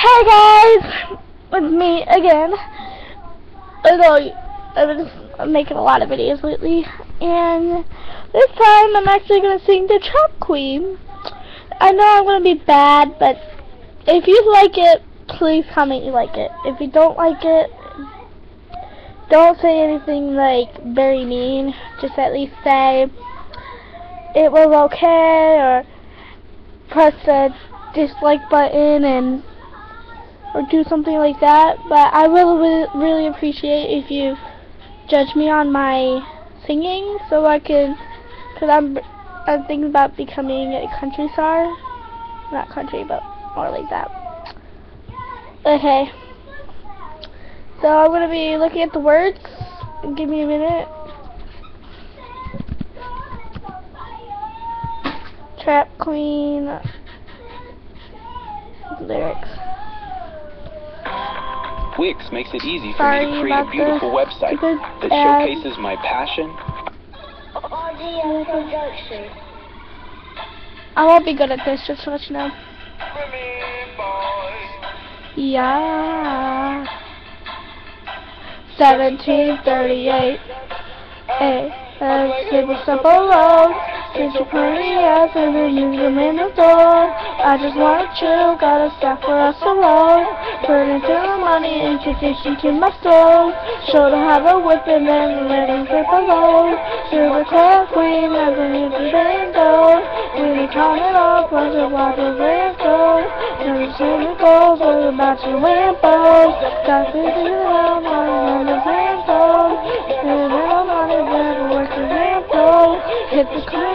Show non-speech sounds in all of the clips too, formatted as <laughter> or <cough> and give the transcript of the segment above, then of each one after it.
Hey guys, with me again. I know I've been making a lot of videos lately, and this time I'm actually gonna sing the Trap Queen. I know I'm gonna be bad, but if you like it, please comment you like it. If you don't like it, don't say anything like very mean. Just at least say it was okay, or press the dislike button and or do something like that. But I will really appreciate if you judge me on my singing, so I can, cause I'm I'm uh, thinking about becoming a country star, not country, but more like that. Okay. So I'm gonna be looking at the words. Give me a minute. Trap Queen lyrics. Wix makes it easy for Sorry me to create a beautiful website that ad. showcases my passion. Production. I won't be good at this, just to let you know. Yeah. 1738. Hey, let's super simple load. Since you're pretty then use them in the door. I just wanna chill, got a stack for us alone. Put into the money, introduce you to my soul. Show them how to whip it and let them grip alone. Super car queen, as a new bando. We be counting off, bunch of bottles and gold. Never seen the goals, what about your? Got 50 around, on the Lambos. And now money, never works the Lambos. Hit the click,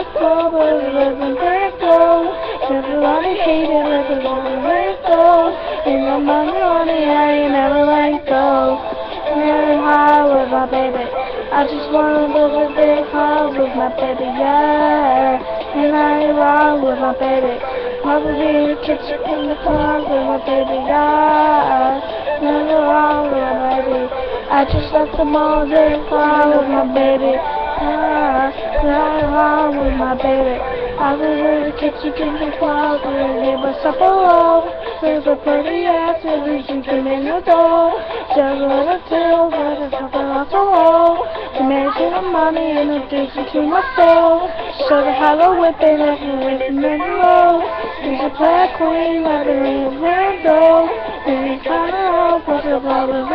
doesn't break, go. Everybody hated, like a long Lambos. Ain't no money on it, I ain't never let go. Getting high with my baby. I just wanna live a big high with my baby, yeah. And I ain't wrong with my baby. Probably in the kitchen, in the car with my baby, yeah. Never wrong with my baby. I just left the mall, didn't fly with my baby. Yeah, nothing wrong with my baby. I was in the kitchen, in the car with my neighbor, up alone. There's a pretty ass and he's drinking in the door. Just let it feel, but it's something the wall. Imagine the money and introduce you to my soul. Show the how to whip it and the rhythm in the. She's a black queen, like the ring of Randall. And he's kind of up all the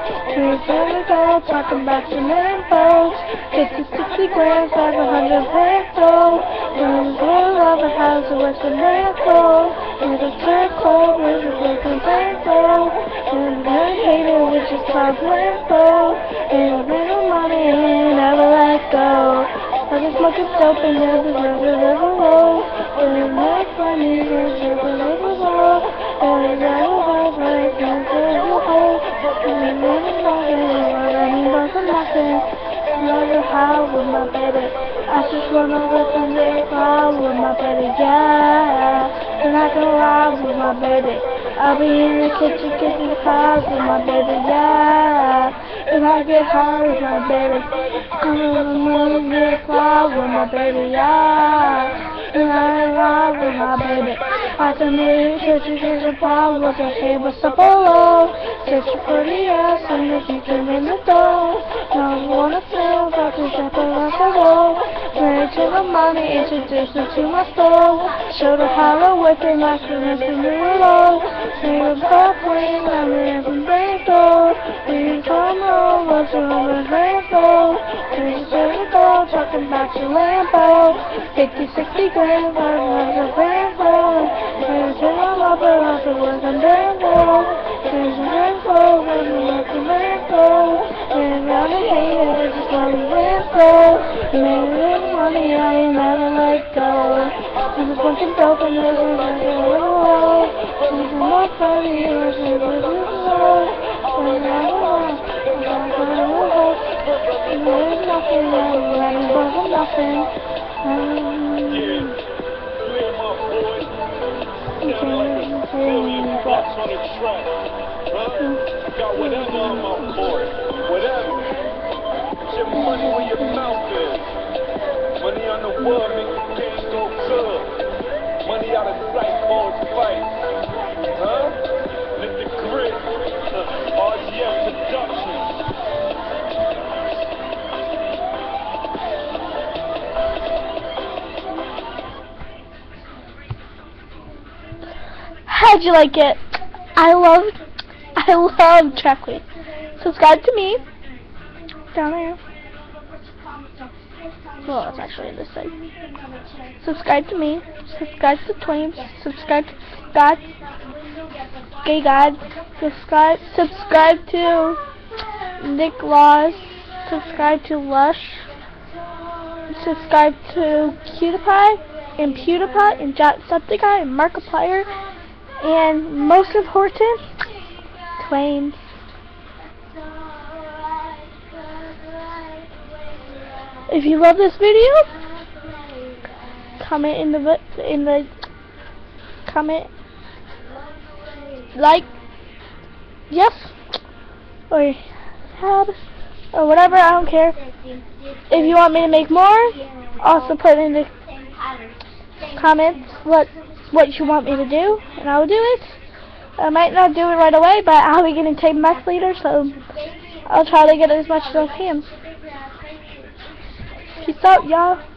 Randall. He's gonna go, talking about your Lambos. 50, 60 grams, like a hundred Randall. And he's real love the house of Western Randall. With a third cold, with a broken Randall. And then hated, which is called Randall. And a little money, and never let go. I just smoke it dope and never, never, never roll. And my funny, never, never roll. And I never hold. And I never know, and nothing. Never how with my baby. I just wanna listen to with my baby, yeah. And I can ride with my baby. I'll be in the kitchen kissing clouds with my baby, yeah. And I get high with my baby. I'm in the moon, get cloud with my baby, yeah. And I with my baby. I can meet kitchen kissing clouds with my hey, what's up, hello? Such a pretty ass and the kitchen in the door. I wanna feel like a jumping off the wall. Married to the money, introduce her to my soul. Show her how to whip it like a in the low. Sing a pop queen, I'm in the rainbow. We come home, what's on the rainbow? There's a go, talking about your Lambo. 50, 60 grand, I'm on the rainbow. Married to the lover, I'm the work on rainbow. There's a rainbow, you look at rainbow. And I'm a hater, is why we rainbow. Money, I ain't never let go. I'm just fucking dope and gonna. There's a million bucks on the track. Huh? Got whatever on my board. Whatever. Shit money where your mouth is. Money on the world glad you like it. I love, <laughs> I love trap queen. Subscribe to me. Down there. Well, it's actually this side. Subscribe to me. Subscribe to Twain. Subscribe to God. Gay God. Subscribe. Subscribe to Nick Laws. Subscribe to Lush. Subscribe to Cutie and PewDiePie and Jacksepticeye and Markiplier and most important, Twain. If you love this video, comment in the in the comment like yes or tab or whatever. I don't care. If you want me to make more, also put in the comments what what you want me to do, and I will do it. I might not do it right away, but I'll be getting Tape Max later, so I'll try to get as much as I can. Peace out, y'all.